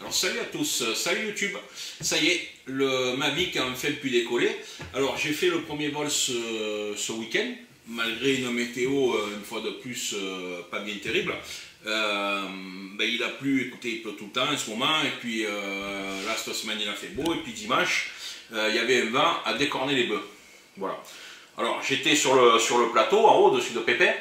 Alors salut à tous, euh, salut YouTube. Ça y est, le Mavic a enfin pu décoller. Alors j'ai fait le premier vol ce, week-end, malgré une météo euh, une fois de plus euh, pas bien terrible. Ben, il a plu, écoutez, il pleut tout le temps en ce moment, et puis là cette semaine il a fait beau, et puis dimanche il y avait un vent à décorner les bœufs. Voilà. Alors j'étais sur le, sur le plateau en haut, dessus de Pépin,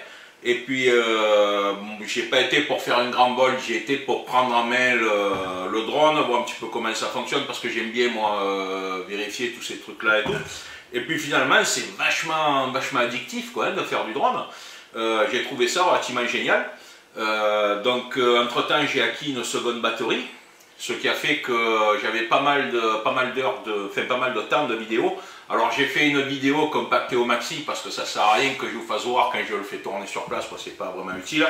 et puis, euh, j'ai pas été pour faire un grand vol, j'ai été pour prendre en main le, drone, voir un petit peu comment ça fonctionne, parce que j'aime bien, moi, euh, vérifier tous ces trucs-là et tout. Et puis finalement, c'est vachement, vachement addictif, quoi, hein, de faire du drone. Euh, j'ai trouvé ça relativement génial. Donc, entre-temps, j'ai acquis une seconde batterie, ce qui a fait que j'avais pas mal de, pas mal d'heures, de, fait pas mal de temps de vidéo. Alors j'ai fait une vidéo compactée au maxi parce que ça sert à rien que je vous fasse voir quand je le fais tourner sur place, que c'est pas vraiment utile.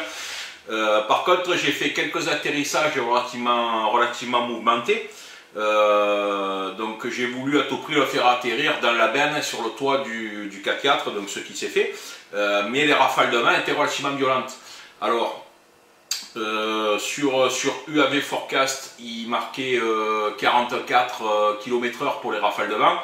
Euh, par contre, j'ai fait quelques atterrissages relativement, relativement mouvementés. Euh, donc j'ai voulu à tout prix le faire atterrir dans la benne sur le toit du, du 4x4, donc ce qui s'est fait. Euh, mais les rafales de vent étaient relativement violentes. Alors, sur, sur UAV Forecast, il marquait 44 km/h pour les rafales de vent.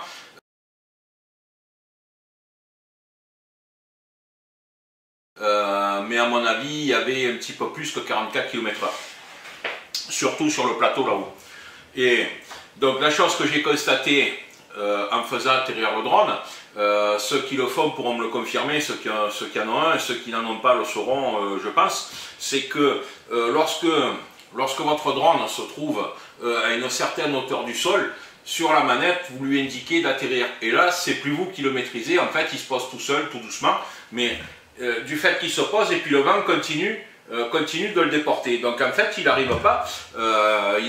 mais à mon avis, il y avait un petit peu plus que 44 km/h. Surtout sur le plateau là-haut. Et donc la chose que j'ai constatée euh, en faisant atterrir le drone, euh, ceux qui le font pourront me le confirmer, ceux qui, qui en ont un et ceux qui n'en ont pas le sauront, euh, je pense, c'est que lorsque, lorsque votre drone se trouve à une certaine hauteur du sol, sur la manette, vous lui indiquez d'atterrir. Et là, c'est plus vous qui le maîtrisez, en fait, il se pose tout seul, tout doucement, mais du fait qu'il s'oppose et puis le vent continue, euh, continue de le déporter. Donc en fait, il n'arrive pas, euh,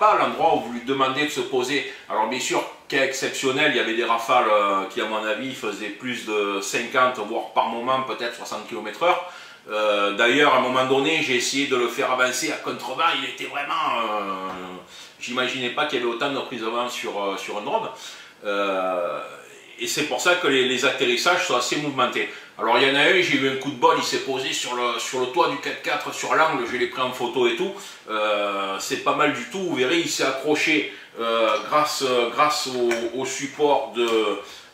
pas à l'endroit où vous lui demandez de se poser. Alors bien sûr, cas exceptionnel, il y avait des rafales qui à mon avis faisaient plus de 50, voire par moment peut-être 60 km h D'ailleurs, à un moment donné, j'ai essayé de le faire avancer à contre-vent, il était vraiment... J'imaginais pas qu'il y avait autant de prise vent sur, sur un drone. Et c'est pour ça que les, atterrissages sont assez mouvementés. Alors il y en a un, j'ai eu un coup de bol, il s'est posé sur le, sur le toit du 4x4, sur l'angle, je l'ai pris en photo et tout. Euh, c'est pas mal du tout, vous verrez, il s'est accroché euh, grâce, grâce au, support de,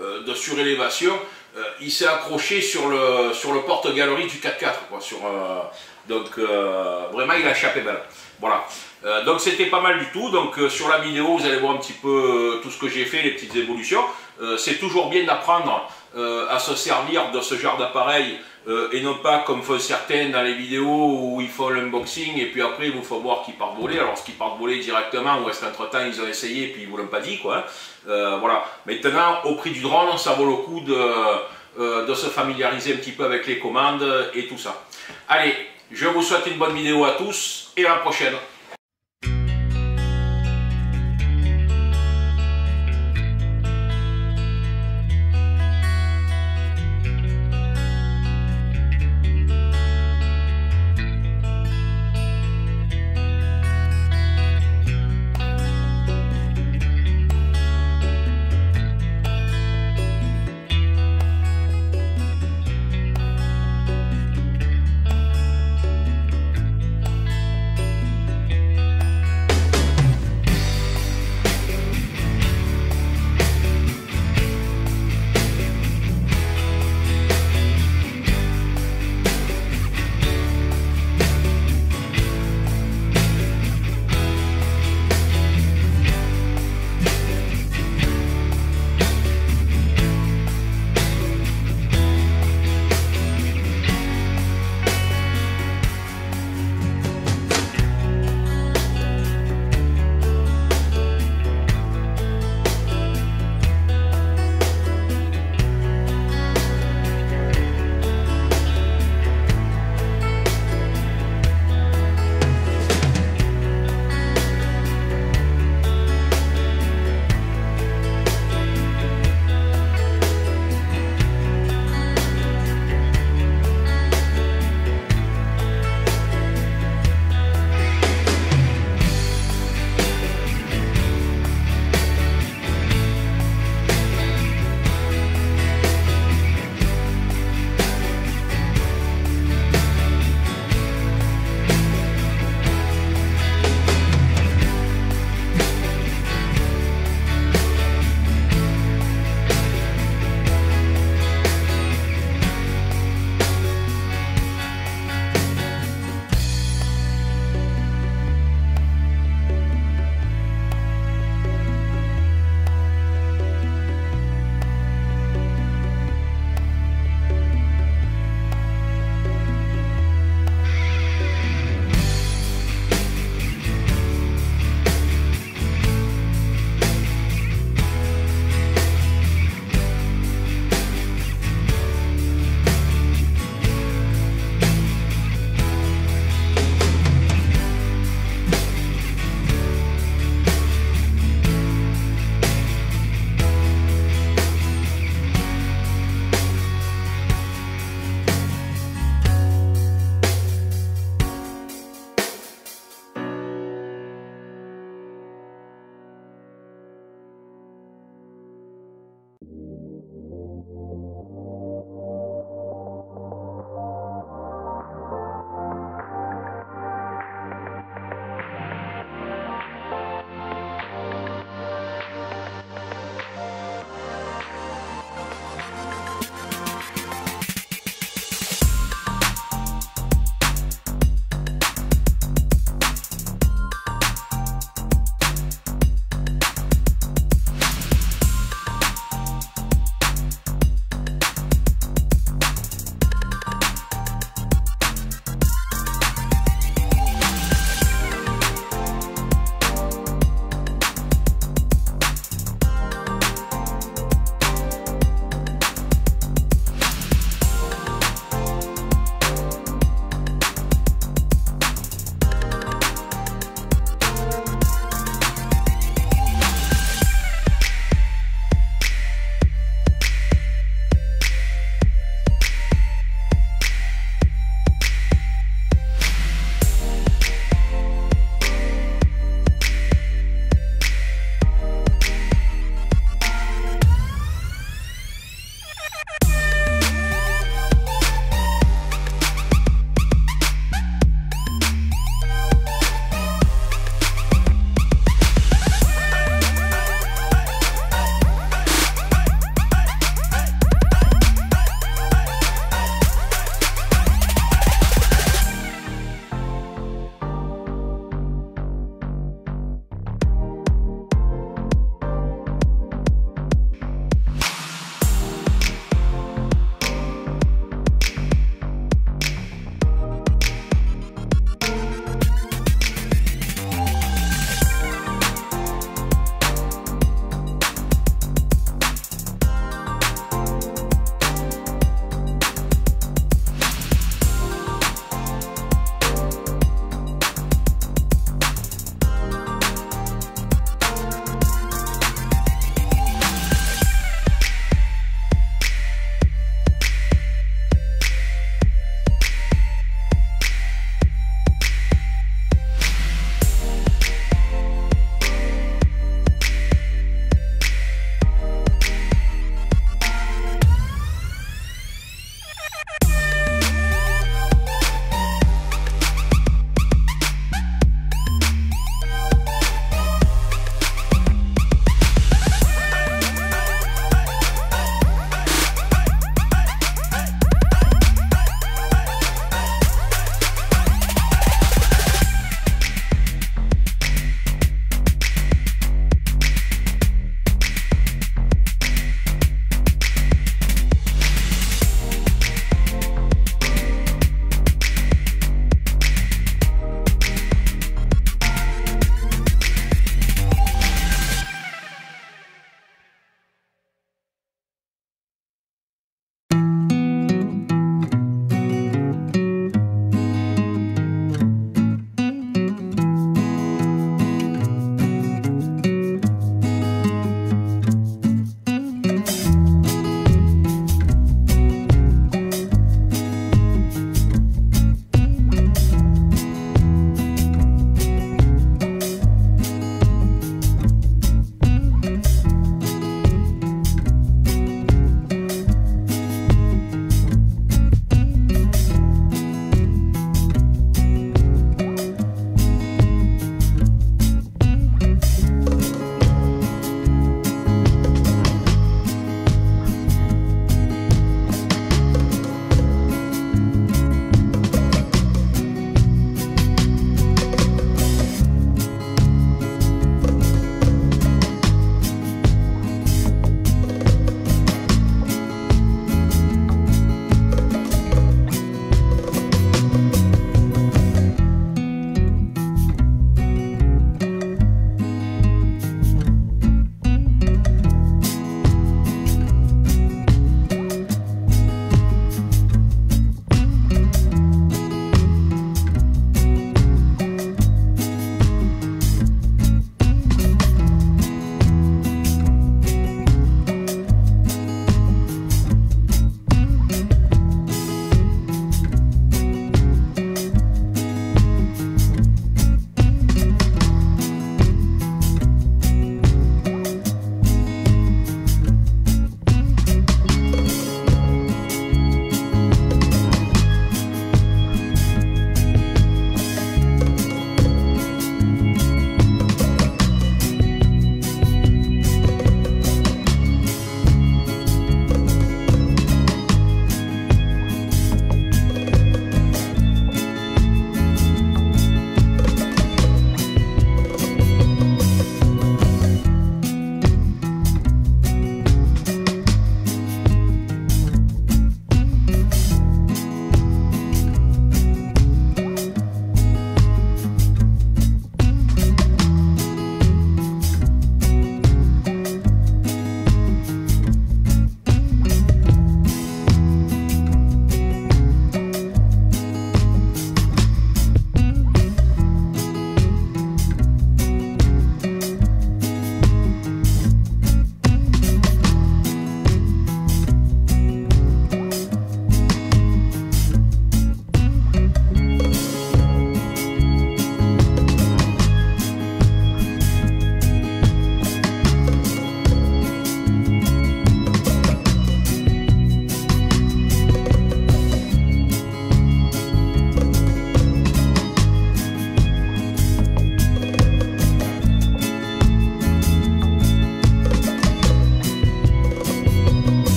euh, de surélévation. il s'est accroché sur le, sur le porte-galerie du 4x4. sur, donc vraiment il a belle. Voilà. donc c'était pas mal du tout. Donc sur la vidéo, vous allez voir un petit peu tout ce que j'ai fait, les petites évolutions. c'est toujours bien d'apprendre euh, à se servir de ce genre d'appareil euh, et non pas comme font certains dans les vidéos où ils font l'unboxing et puis après il vous faut voir qu'ils partent voler. Alors ce qu'ils partent voler directement ou est-ce qu'entre temps ils ont essayé et puis ils vous l'ont pas dit quoi. Hein. Euh, voilà. Maintenant au prix du drone ça vaut le coup de se familiariser un petit peu avec les commandes et tout ça. Allez, je vous souhaite une bonne vidéo à tous et à la prochaine.